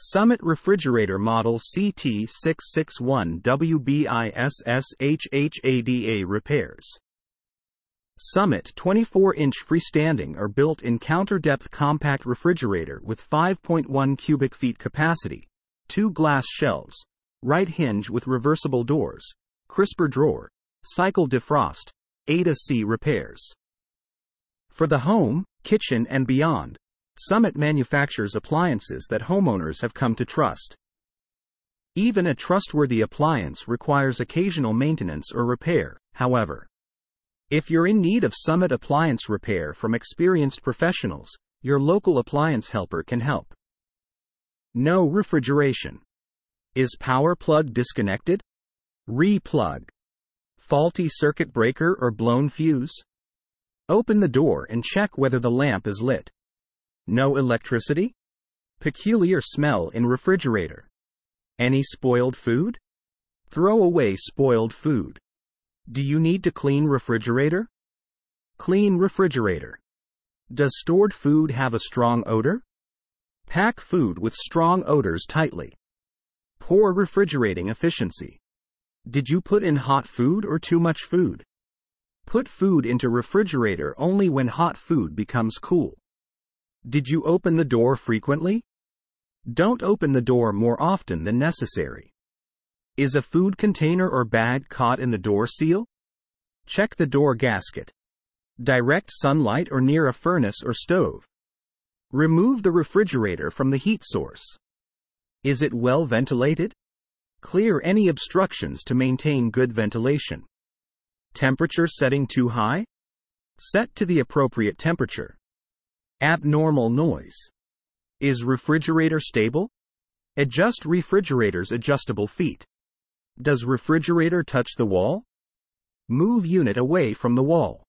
Summit Refrigerator Model CT661WBISSHHADA repairs. Summit 24 inch freestanding or built in counter depth compact refrigerator with 5.1 cubic feet capacity, two glass shelves, right hinge with reversible doors, crisper drawer, cycle defrost, A to C repairs. For the home, kitchen, and beyond, Summit manufactures appliances that homeowners have come to trust. Even a trustworthy appliance requires occasional maintenance or repair, however. If you're in need of Summit appliance repair from experienced professionals, your local appliance helper can help. No refrigeration. Is power plug disconnected? Replug. Faulty circuit breaker or blown fuse? Open the door and check whether the lamp is lit. No electricity? Peculiar smell in refrigerator. Any spoiled food? Throw away spoiled food. Do you need to clean refrigerator? Clean refrigerator. Does stored food have a strong odor? Pack food with strong odors tightly. Poor refrigerating efficiency. Did you put in hot food or too much food? Put food into refrigerator only when hot food becomes cool. Did you open the door frequently? Don't open the door more often than necessary. Is a food container or bag caught in the door seal? Check the door gasket. Direct sunlight or near a furnace or stove. Remove the refrigerator from the heat source. Is it well ventilated? Clear any obstructions to maintain good ventilation. Temperature setting too high? Set to the appropriate temperature. Abnormal noise. Is refrigerator stable? Adjust refrigerator's adjustable feet. Does refrigerator touch the wall? Move unit away from the wall.